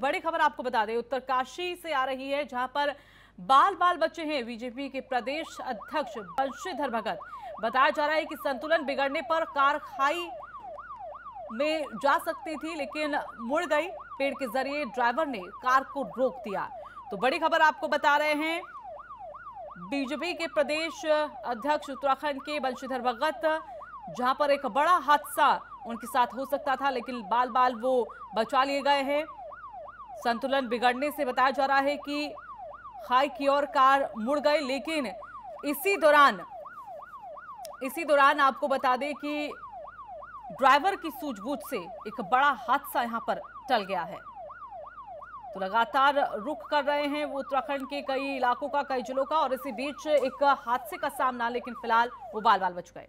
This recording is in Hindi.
बड़ी खबर आपको बता दें, उत्तरकाशी से आ रही है, जहाँ पर बाल बाल बच्चे हैं। बीजेपी के प्रदेश अध्यक्ष बंशीधर भगत। बताया जा रहा है कि संतुलन बिगड़ने पर कार खाई में जा सकती थी, लेकिन मुड़ गई। पेड़ के ज़रिए ड्राइवर ने कार को रोक दिया। तो बड़ी खबर आपको बता रहे हैं, बीजेपी के प्रदेश अध्यक्ष उत्तराखंड के बंशीधर भगत, जहाँ पर एक बड़ा हादसा उनके साथ हो सकता था, लेकिन बाल बाल वो बचा लिए गए हैं। संतुलन बिगड़ने से बताया जा रहा है कि खाई की ओर कार मुड़ गई, लेकिन इसी दौरान इसी दौरान आपको बता दें कि ड्राइवर की सूझबूझ से एक बड़ा हादसा यहाँ पर टल गया है। तो लगातार रुख कर रहे हैं वो उत्तराखंड के कई इलाकों का, कई जिलों का, और इसी बीच एक हादसे का सामना, लेकिन फ़िलहाल वो बाल बाल बच गए।